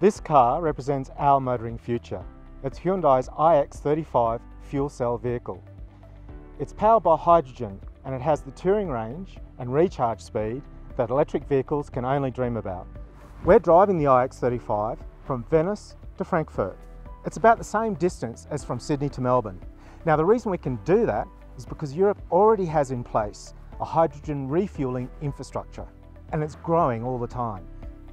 This car represents our motoring future. It's Hyundai's iX35 fuel cell vehicle. It's powered by hydrogen and it has the touring range and recharge speed that electric vehicles can only dream about. We're driving the iX35 from Venice to Frankfurt. It's about the same distance as from Sydney to Melbourne. Now the reason we can do that is because Europe already has in place a hydrogen refueling infrastructure and it's growing all the time.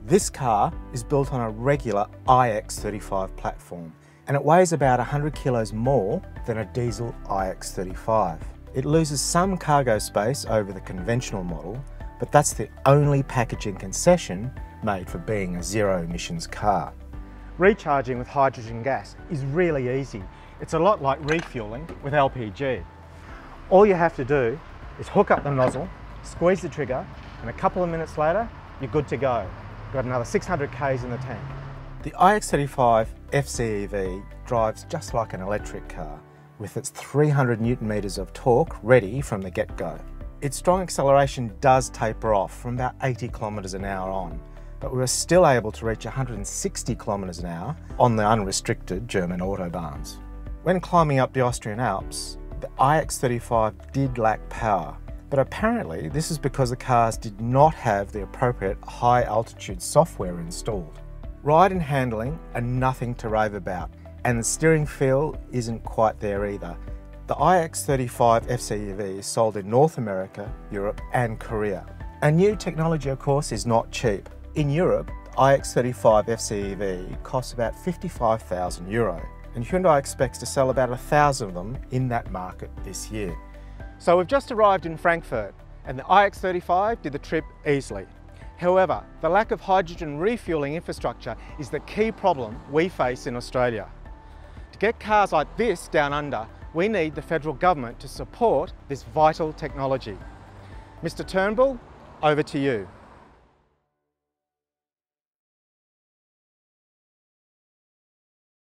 This car is built on a regular iX35 platform and it weighs about 100 kilos more than a diesel iX35. It loses some cargo space over the conventional model, but that's the only packaging concession made for being a zero emissions car. Recharging with hydrogen gas is really easy. It's a lot like refueling with LPG. All you have to do is hook up the nozzle, squeeze the trigger, and a couple of minutes later, you're good to go. Got another 600 Ks in the tank. The iX35 FCEV drives just like an electric car, with its 300 newton meters of torque ready from the get-go. Its strong acceleration does taper off from about 80 kilometres an hour on, but we were still able to reach 160 kilometres an hour on the unrestricted German autobahns. When climbing up the Austrian Alps, the iX35 did lack power, but apparently this is because the cars did not have the appropriate high altitude software installed. Ride and handling are nothing to rave about, and the steering feel isn't quite there either. The iX35 FCEV is sold in North America, Europe and Korea. And new technology of course is not cheap. In Europe, the iX35 FCEV costs about 55,000 euro and Hyundai expects to sell about a thousand of them in that market this year. So we've just arrived in Frankfurt and the iX35 did the trip easily. However, the lack of hydrogen refueling infrastructure is the key problem we face in Australia. To get cars like this down under, we need the federal government to support this vital technology. Mr Turnbull, over to you.